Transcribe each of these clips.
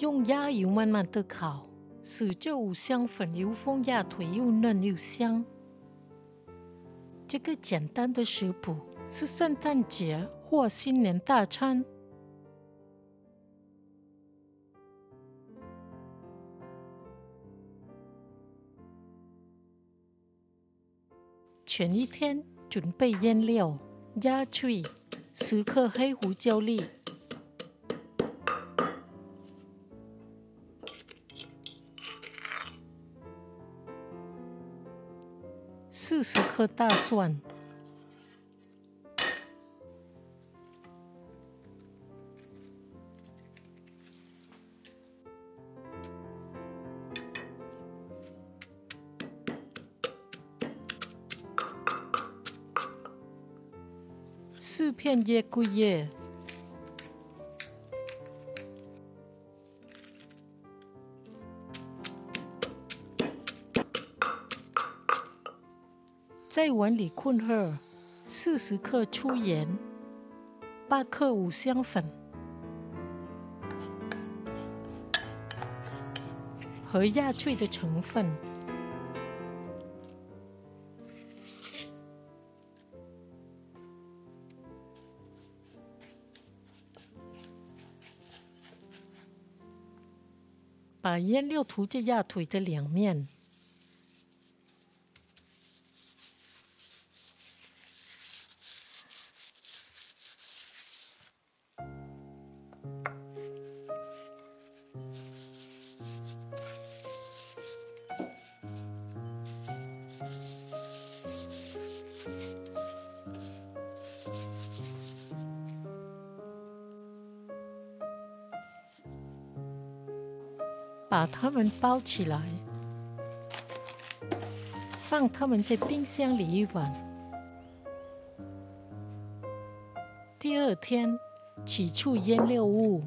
用鸭油慢慢的烤，使这五香粉油封鸭腿又嫩又香。这个简单的食谱是圣诞节或新年大餐。前一天准备腌料：鸭脆、十克黑胡椒粒、四十克大蒜。四片月桂叶，在碗里混合四十克粗盐，八克五香粉和压脆的成分。把腌料涂在鸭腿的两面。把它们包起来，放它们在冰箱里一晚。第二天，取出腌料物。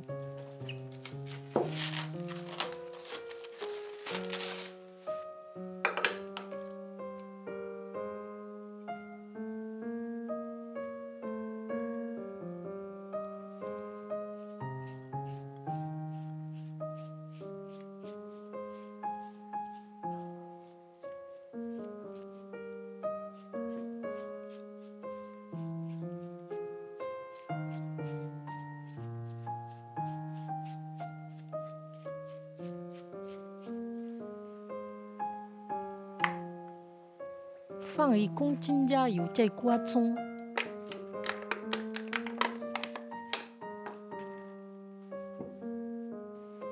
放一公斤鸭油在锅中，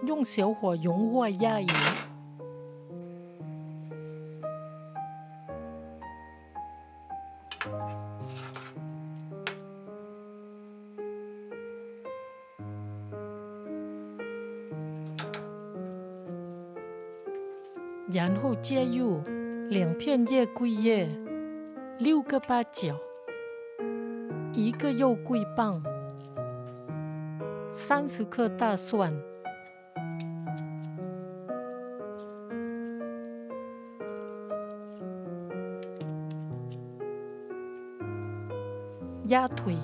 用小火融化鸭油，然后加入。两片月桂叶，六个八角，一个肉桂棒，三十克大蒜，鸭腿。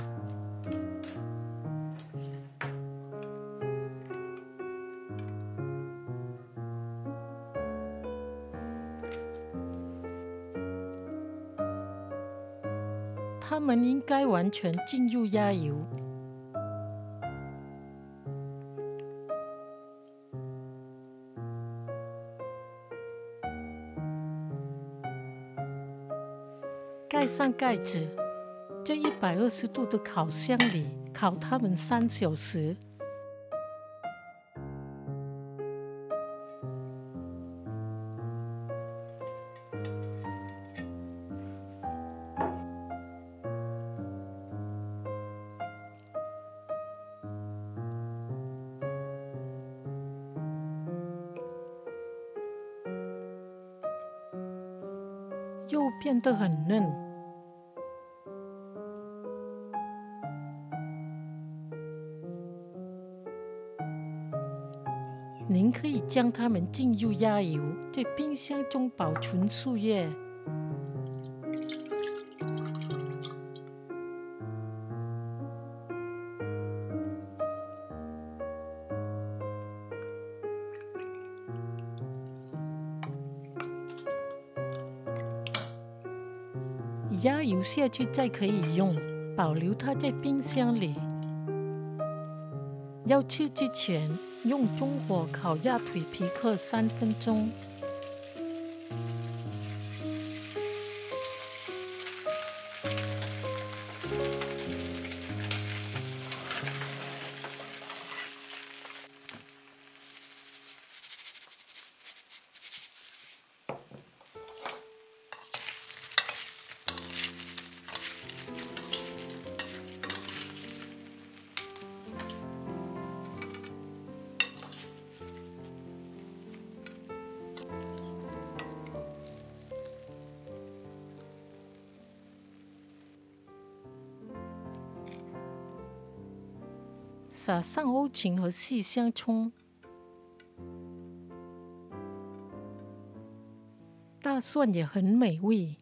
他们应该完全进入鸭油，盖上盖子，在一百二十度的烤箱里烤它们三小时。又变得很嫩。您可以将它们浸入鸭油，在冰箱中保存数月。压油下去再可以用，保留它在冰箱里。要吃之前，用中火烤鸭腿皮克三分钟。撒上欧芹和细香葱，大蒜也很美味。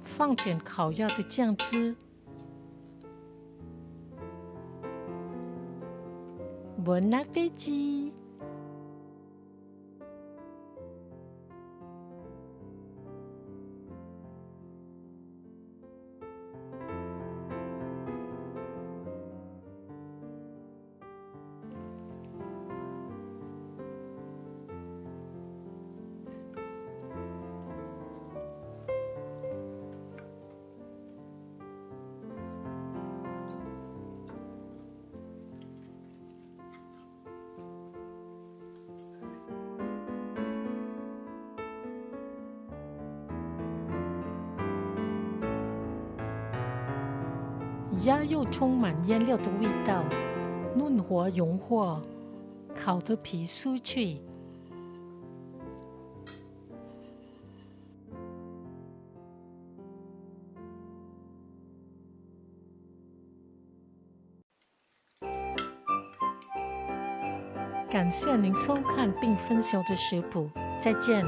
放点烤鸭的酱汁，闻那鸭肉充满腌料的味道，嫩滑融化，烤的皮酥脆。感谢您收看并分享的食谱，再见。